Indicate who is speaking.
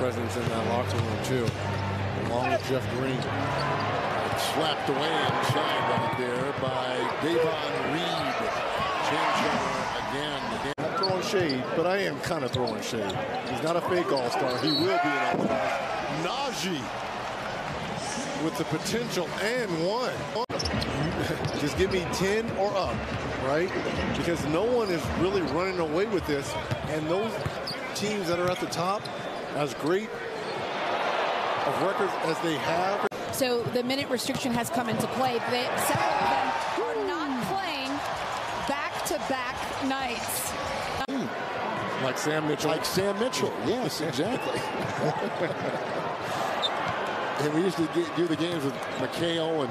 Speaker 1: presence in that locker room, too, along with Jeff Green.
Speaker 2: Slapped away inside right there by Davon Reed. Change again.
Speaker 1: I'm throwing shade, but I am kind of throwing shade. He's not a fake all-star. He will be an all-star. Najee with the potential and one. Just give me 10 or up, right? Because no one is really running away with this. And those teams that are at the top, as great of records as they have.
Speaker 3: So the minute restriction has come into play. They, several of them are not playing back-to-back nights. Hmm.
Speaker 1: Like Sam Mitchell.
Speaker 2: Like Sam Mitchell. Yes, exactly. and we used to do the games with McHale and